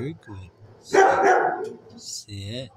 Very good. Sit.